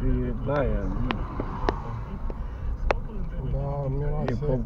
приедная. Да, у меня и все.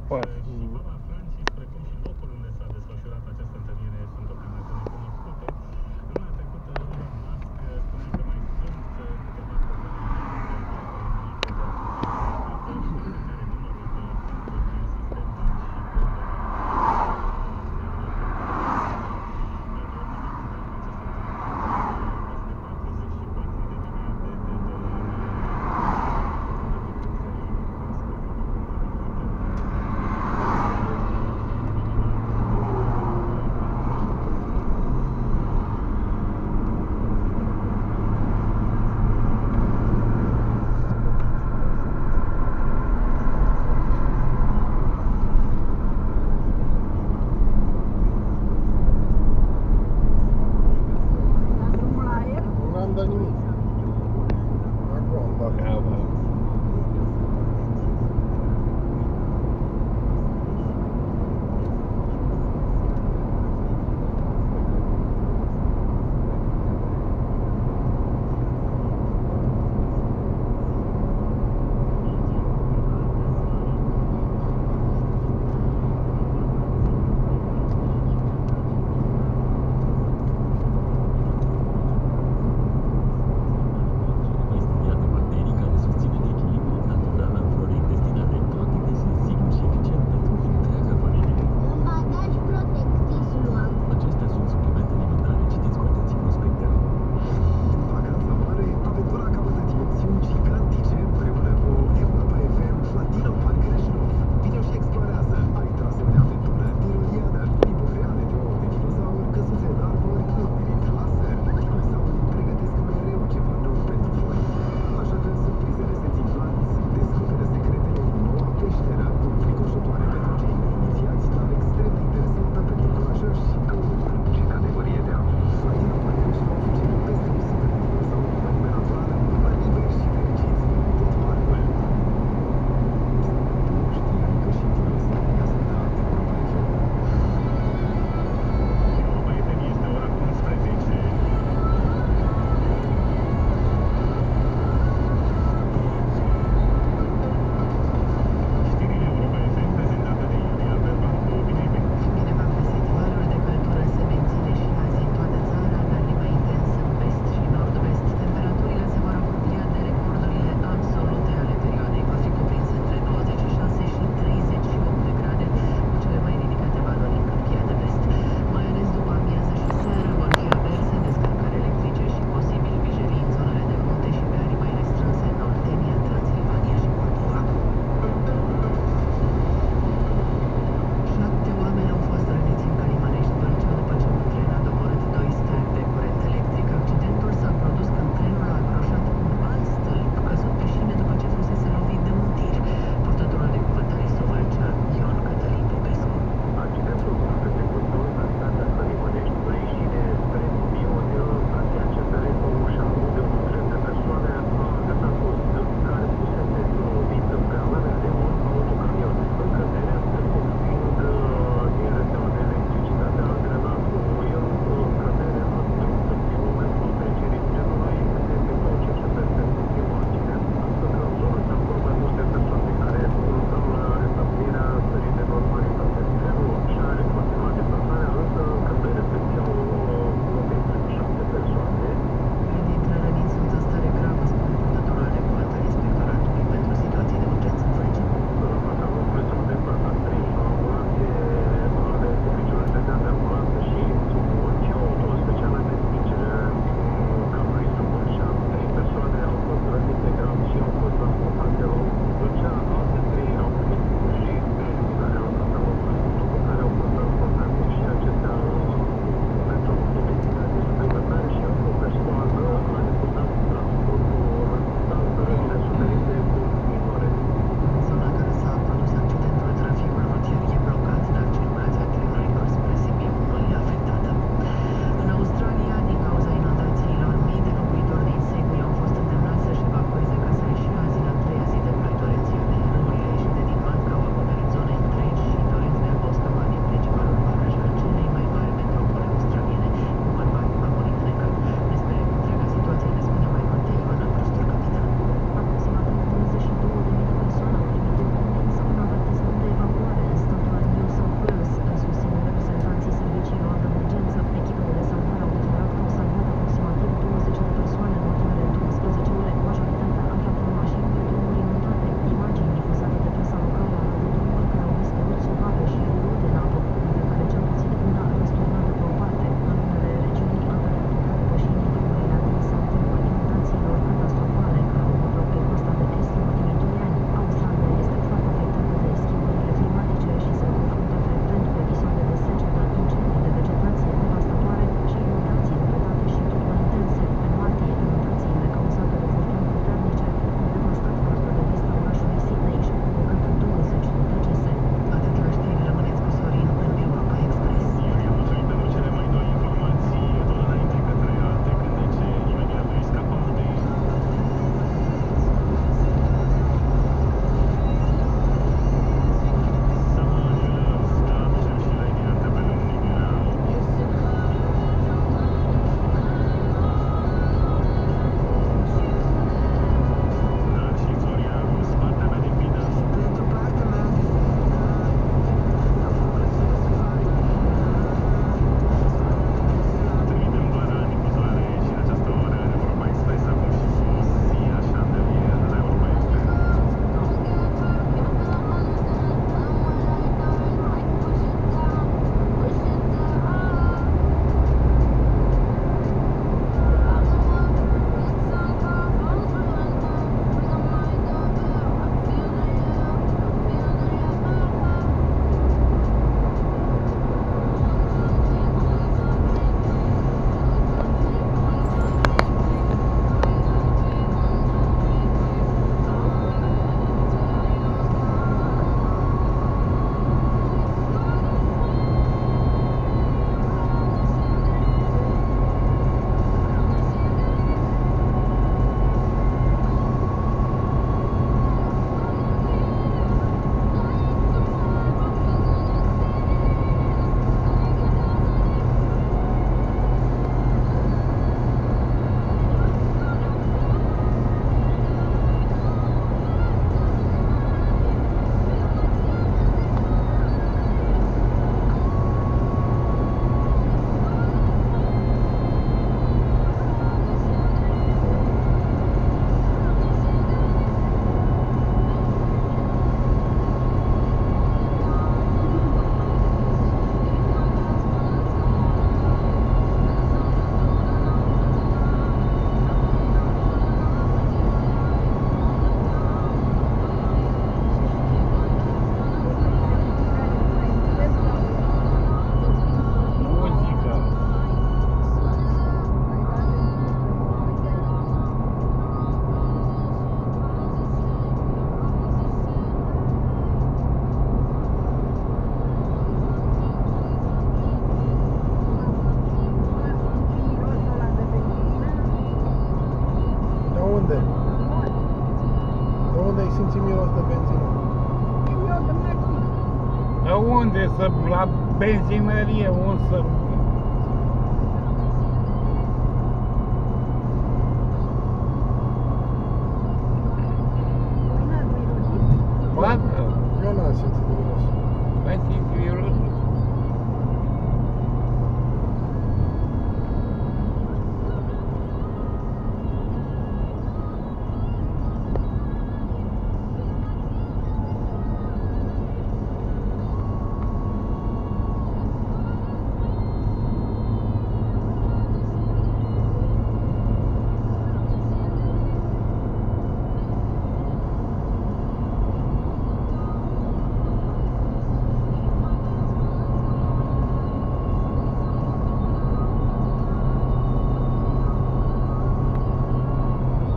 unde, să la benzinărie, unde să